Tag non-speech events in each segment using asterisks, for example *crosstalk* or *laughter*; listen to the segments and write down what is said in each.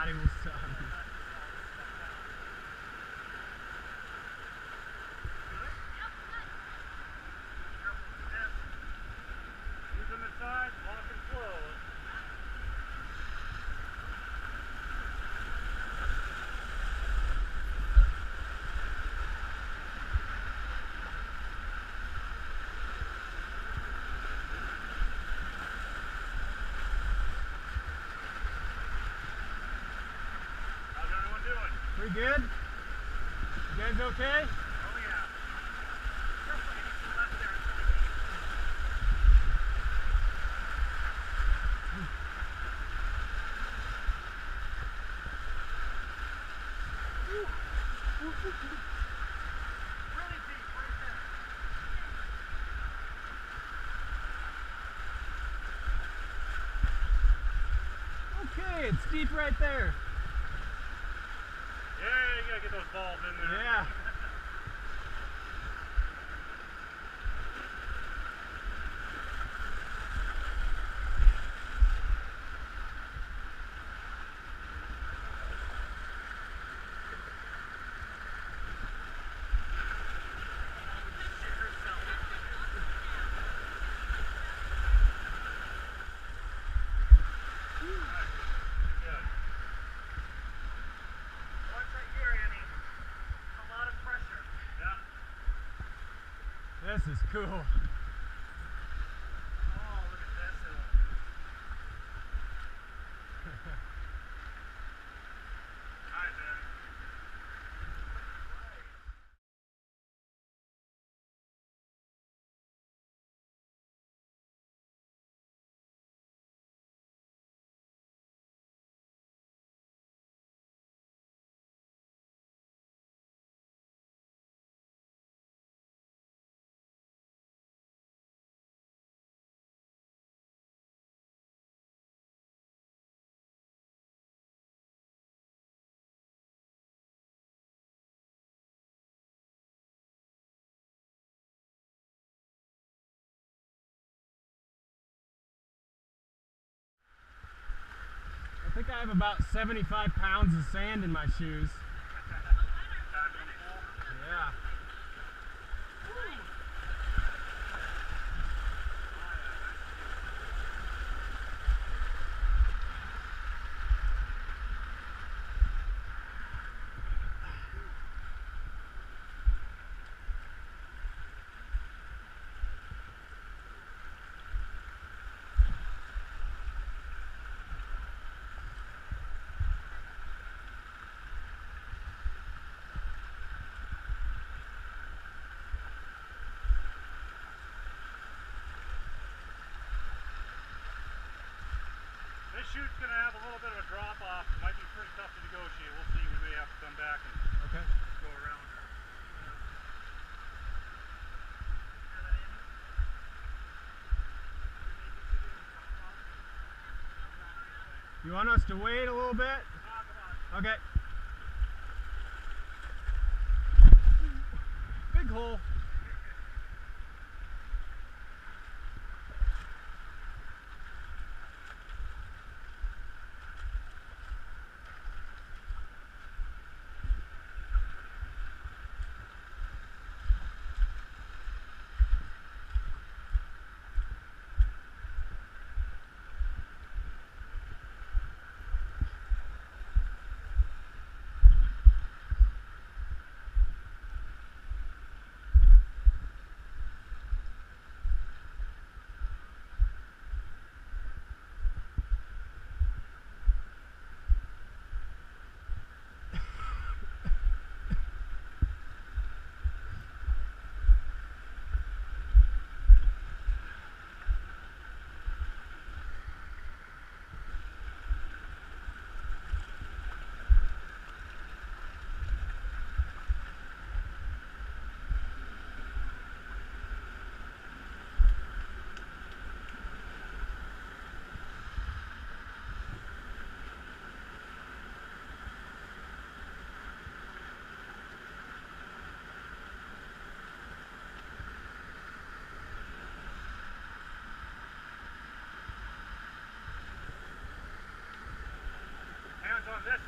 thought he pretty good. You guys okay? Okay, it's deep right there. Yeah, you gotta get those balls in there. Yeah. Good. Watch right here, Annie. A lot of pressure. Yeah. This is cool. Oh, look at this hill. Nice, Annie. I have about 75 pounds of sand in my shoes. Time in the pool. Yeah. This chute's gonna have a little bit of a drop off. Might be pretty tough to negotiate. We'll see. We may have to come back and Okay. go around. You want us to wait a little bit? Okay.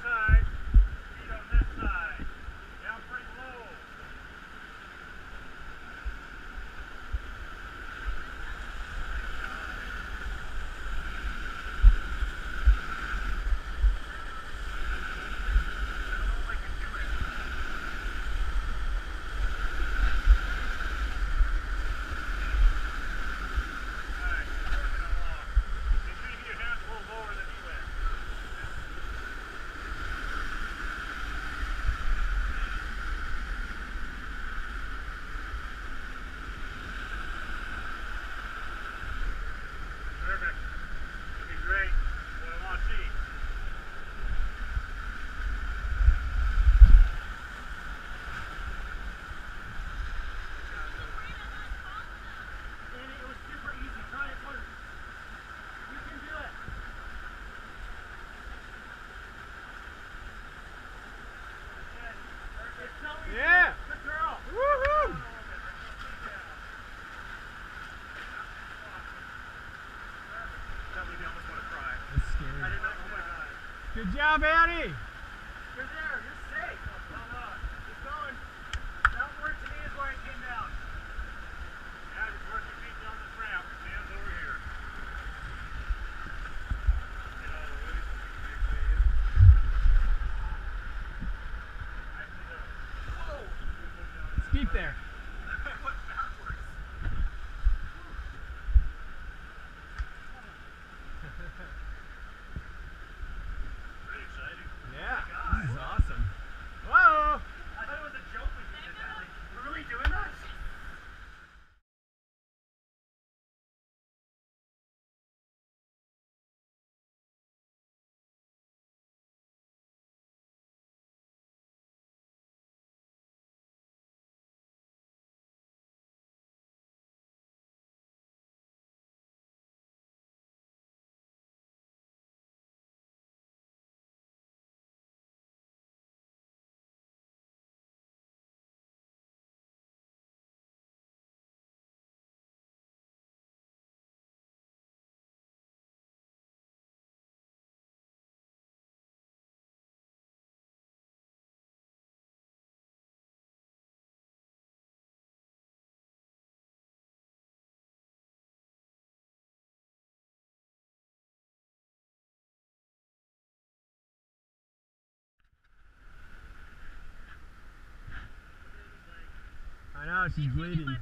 time. Pegar, Beri! I know, she's bleeding.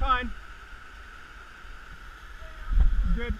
You're. Good.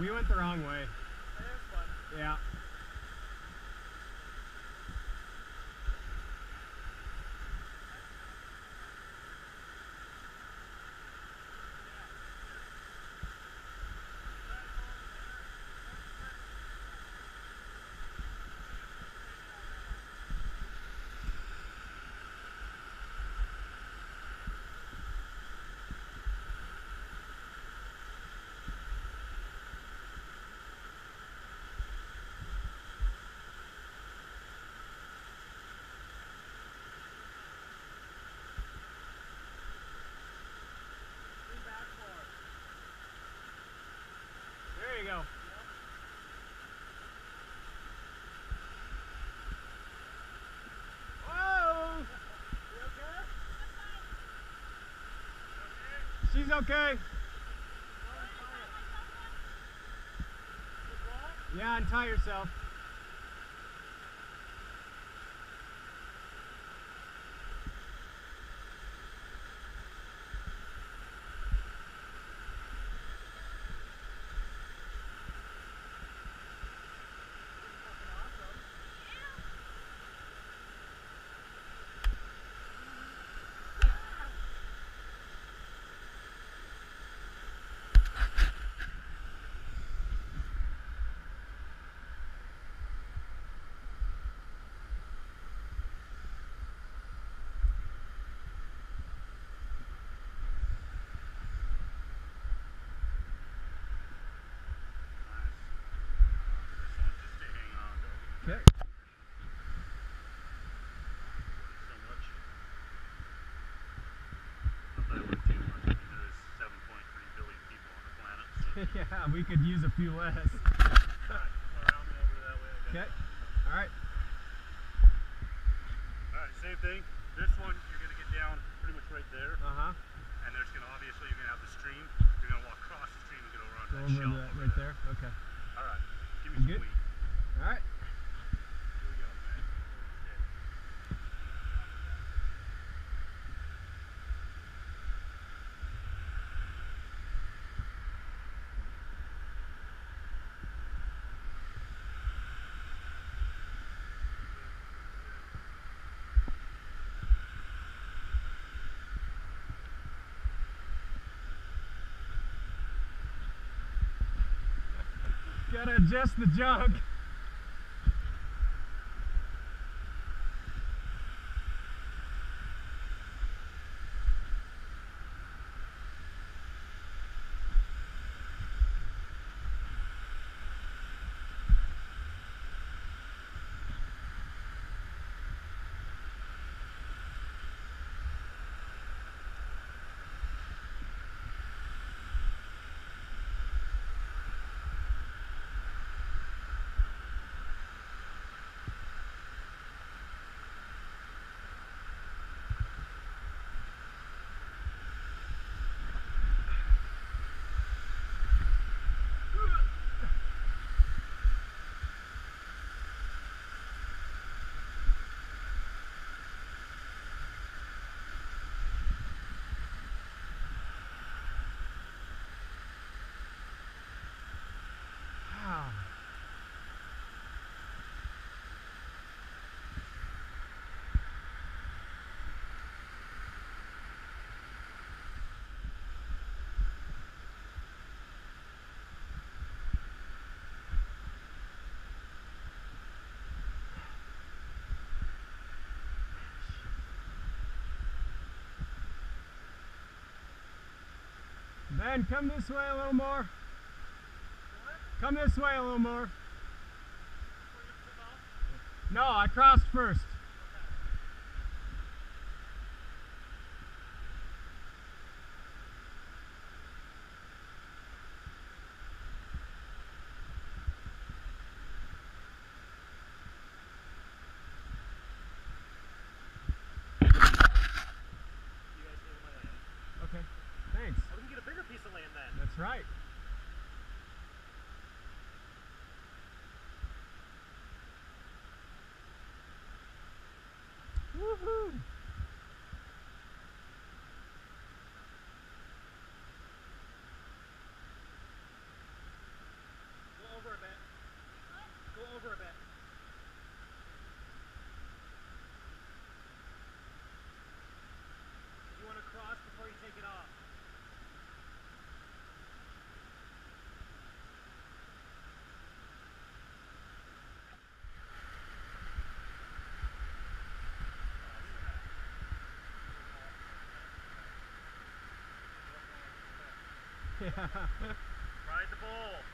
We went the wrong way. That is fun. Yeah. Go. Whoa! Okay? She's okay. Yeah, untie yourself. *laughs* yeah, we could use a few less. Okay. All right. Alright, same thing. This one, you're gonna get down pretty much right there, Uh huh. and there's gonna obviously you're gonna have the stream. You're gonna walk across the stream and get over Go that over shelf. that right there. Okay. Alright, give me some good? All right. Here we go, man. Okay. Gotta adjust the junk. Ben, come this way a little more. Come this way a little more. No, I crossed first. You guys handle my land. Okay, thanks. Oh, we can get a bigger piece of land then. That's right. Yeah. *laughs* Ride the bull.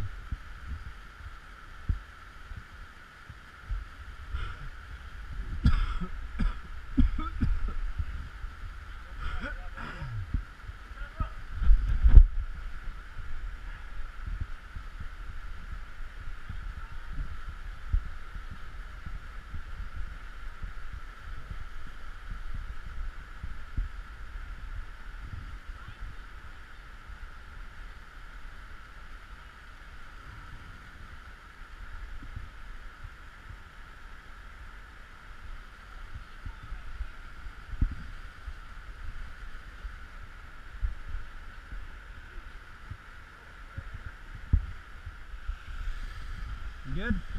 Good?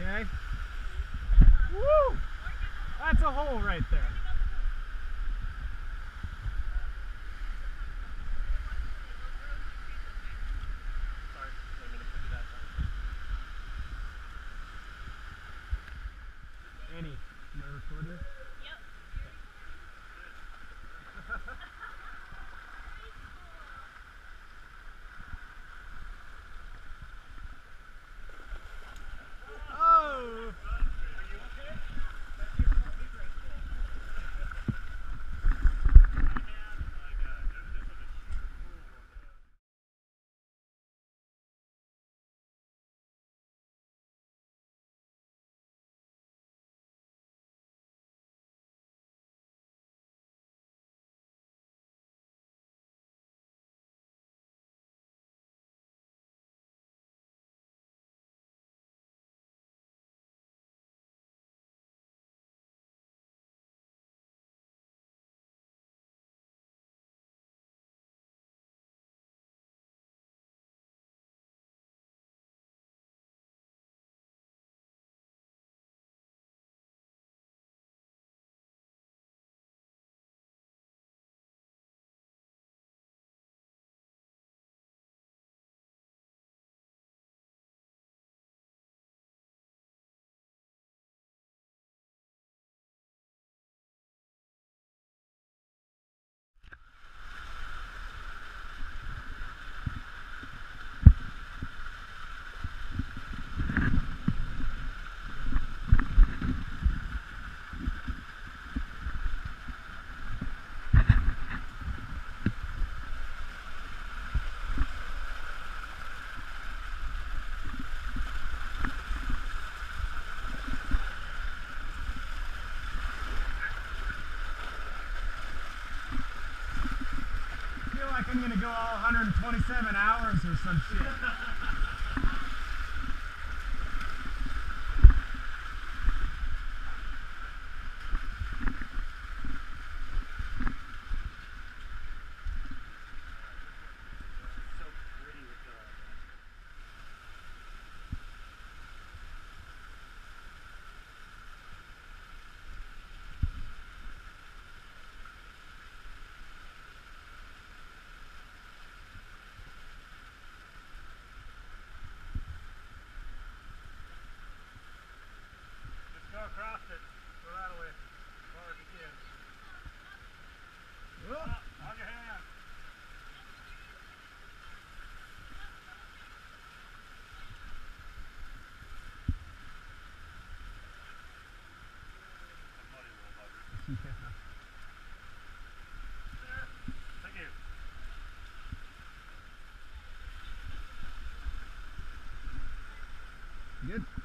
Okay. Woo! That's a hole right there. I'm gonna go all 127 hours or some shit. good.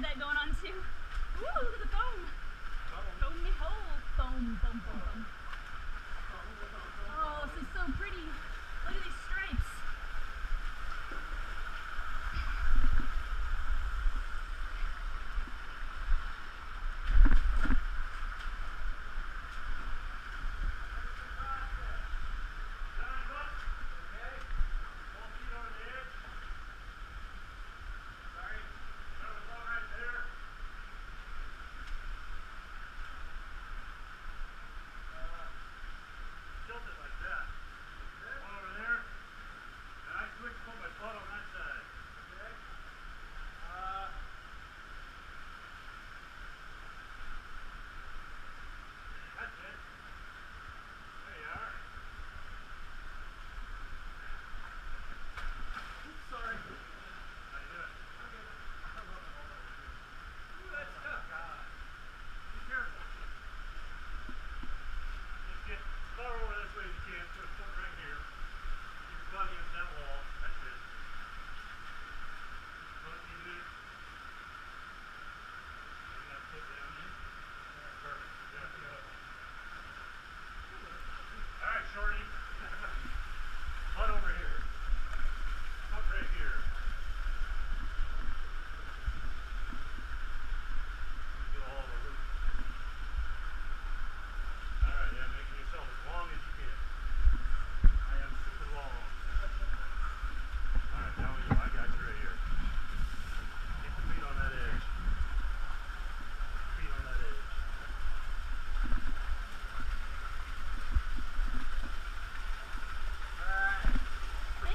had that going on too. Ooh, look at the foam. Foam me whole. Foam, foam, foam.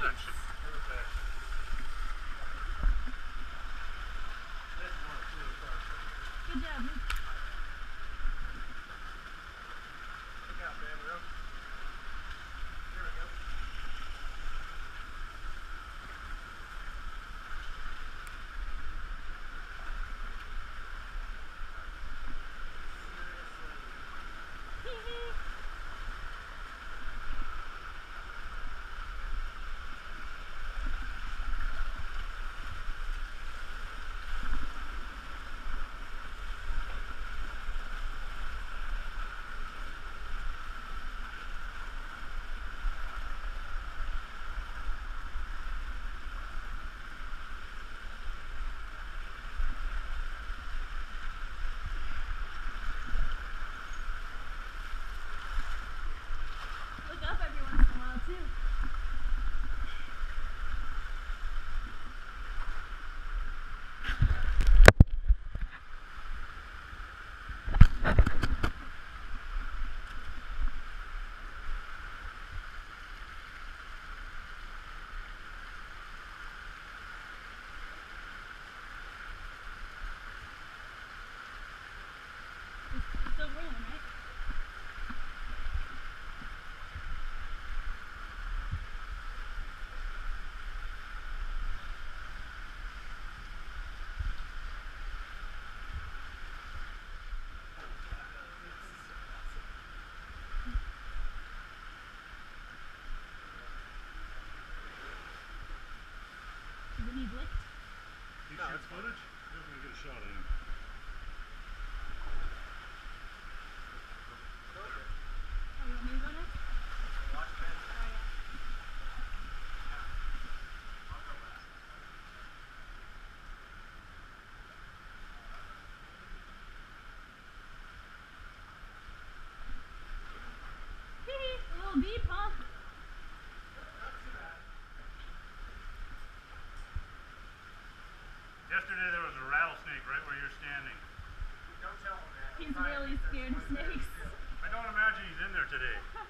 election. footage, we're going to get a shot of him. snakes. I don't imagine he's in there today. *laughs*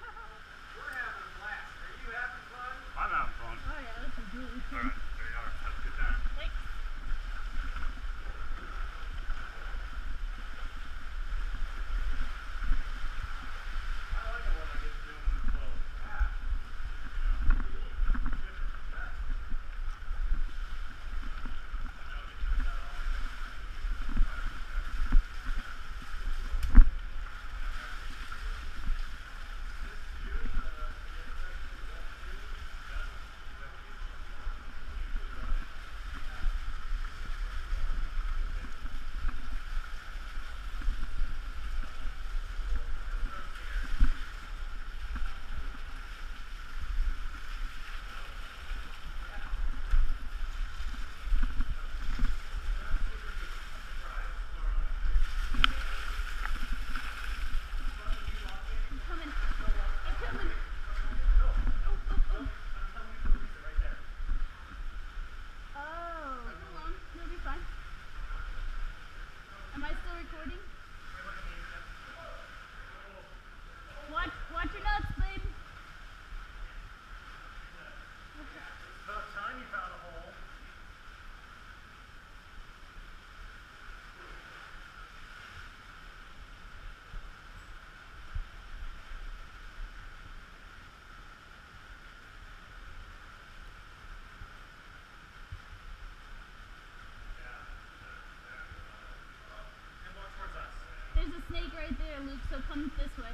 so come this way.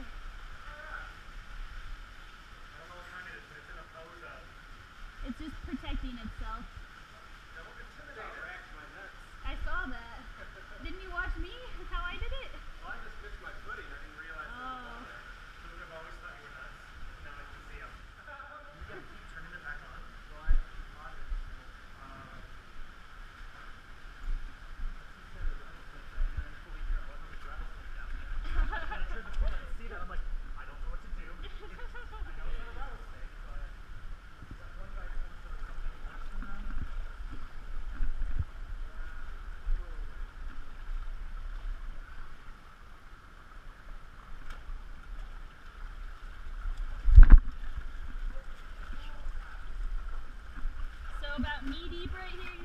It's just protecting itself. know about knee deep right here.